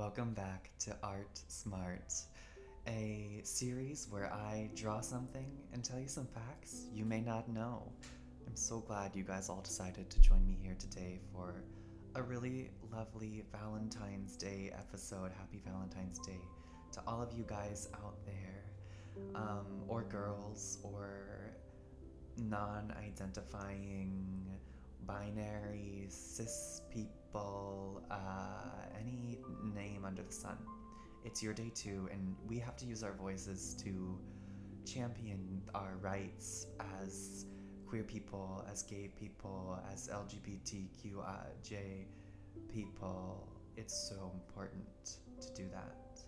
Welcome back to Art Smart, a series where I draw something and tell you some facts you may not know. I'm so glad you guys all decided to join me here today for a really lovely Valentine's Day episode. Happy Valentine's Day to all of you guys out there, um, or girls, or non identifying binary, cis people, uh, any under the sun. It's your day too, and we have to use our voices to champion our rights as queer people, as gay people, as LGBTQIJ people. It's so important to do that.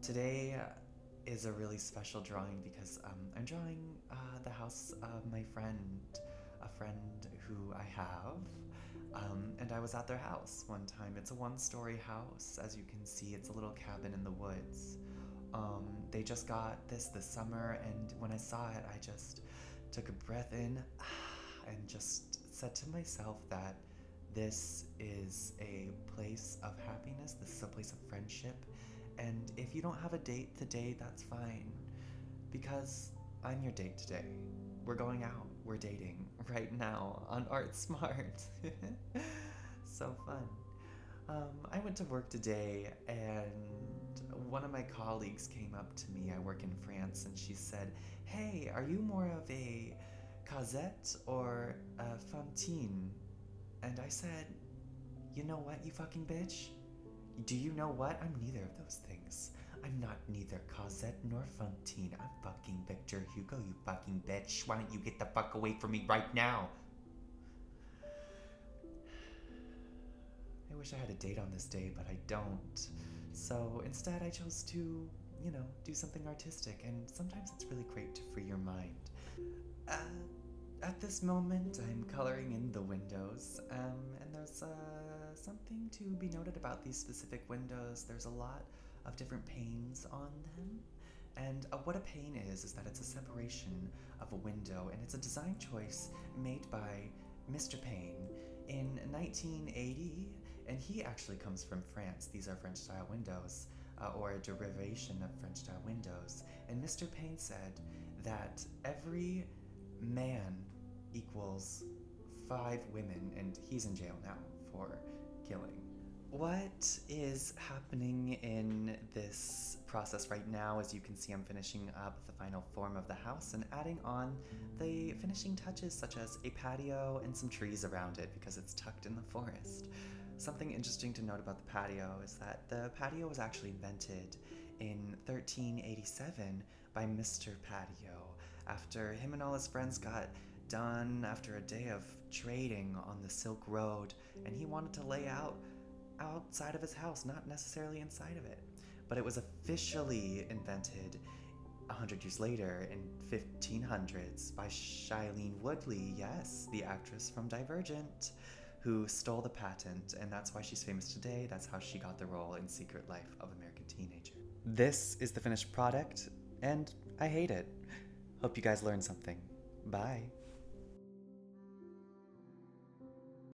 Today is a really special drawing because um, I'm drawing uh, the house of my friend, a friend who I have. Um, and I was at their house one time. It's a one story house. As you can see, it's a little cabin in the woods. Um, they just got this this summer, and when I saw it, I just took a breath in and just said to myself that this is a place of happiness, this is a place of friendship. And if you don't have a date today, that's fine. Because I'm your date today. We're going out, we're dating right now on Art Smart. so fun. Um, I went to work today and one of my colleagues came up to me. I work in France and she said, Hey, are you more of a Cosette or a Fantine? And I said, You know what, you fucking bitch? Do you know what? I'm neither of those things. I'm not neither Cosette nor Fantine. I'm fucking Victor Hugo, you fucking bitch. Why don't you get the fuck away from me right now? I wish I had a date on this day, but I don't. So instead, I chose to, you know, do something artistic, and sometimes it's really great to free your mind. Uh, at this moment, I'm coloring in the windows, um, and there's uh, something to be noted about these specific windows. There's a lot of different panes on them. And uh, what a pane is, is that it's a separation of a window, and it's a design choice made by Mr. Payne in 1980, and he actually comes from France. These are French style windows, uh, or a derivation of French style windows. And Mr. Payne said that every man equals five women, and he's in jail now for killing. What is happening in this process right now? As you can see, I'm finishing up the final form of the house and adding on the finishing touches, such as a patio and some trees around it because it's tucked in the forest. Something interesting to note about the patio is that the patio was actually invented in 1387 by Mr. Patio after him and all his friends got done after a day of trading on the Silk Road and he wanted to lay out outside of his house, not necessarily inside of it. But it was officially invented a hundred years later in 1500s by Shailene Woodley, yes, the actress from Divergent, who stole the patent, and that's why she's famous today. That's how she got the role in Secret Life of American Teenager. This is the finished product, and I hate it. Hope you guys learned something. Bye.